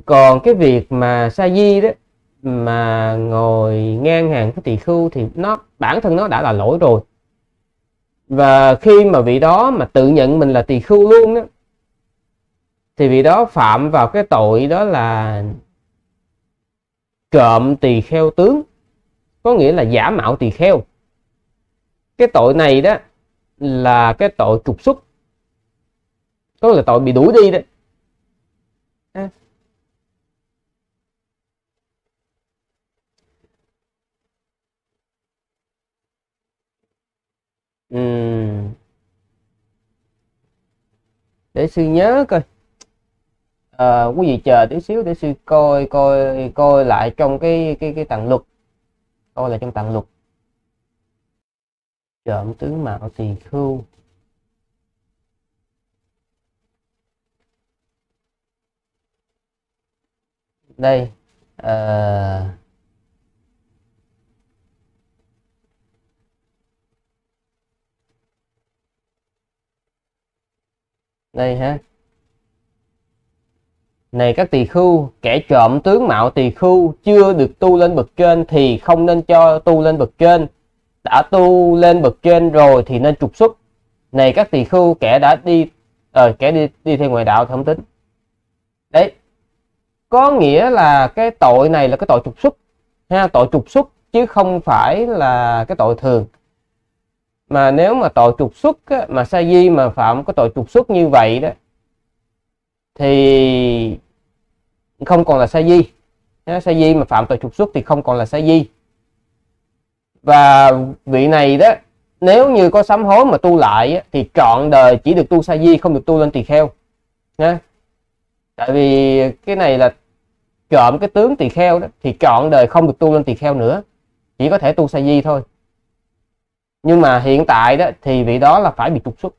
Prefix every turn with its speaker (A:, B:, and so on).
A: còn cái việc mà sa di đó, mà ngồi ngang hàng với tỳ khưu thì nó, bản thân nó đã là lỗi rồi và khi mà vị đó mà tự nhận mình là tỳ khưu luôn đó, thì vị đó phạm vào cái tội đó là trộm tỳ kheo tướng, có nghĩa là giả mạo tỳ kheo cái tội này đó là cái tội trục xuất, có là tội bị đuổi đi đó à. Để sư nhớ coi. À, quý vị chờ tí xíu để sư coi coi coi lại trong cái cái cái tạng luật coi lại trong tạng luật trộm tướng mạo tỳ khưu. Đây à, đây ha này các tỳ khưu, kẻ trộm tướng mạo tỳ khưu chưa được tu lên bậc trên thì không nên cho tu lên bậc trên. Đã tu lên bậc trên rồi thì nên trục xuất. Này các tỳ khưu, kẻ đã đi ờ kẻ đi đi theo ngoại đạo thì không tính. Đấy. Có nghĩa là cái tội này là cái tội trục xuất, ha, tội trục xuất chứ không phải là cái tội thường mà nếu mà tội trục xuất á, mà sa di mà phạm có tội trục xuất như vậy đó thì không còn là sa di. Sa di mà phạm tội trục xuất thì không còn là sa di. Và vị này đó nếu như có sám hối mà tu lại thì trọn đời chỉ được tu sa di không được tu lên tỳ kheo. Nha. Tại vì cái này là trộm cái tướng tỳ kheo đó thì trọn đời không được tu lên tỳ kheo nữa. Chỉ có thể tu sa di thôi nhưng mà hiện tại đó thì vị đó là phải bị trục xuất.